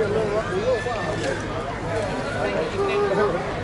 Thank you.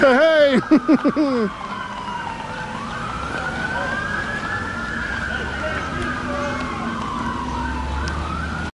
Hey!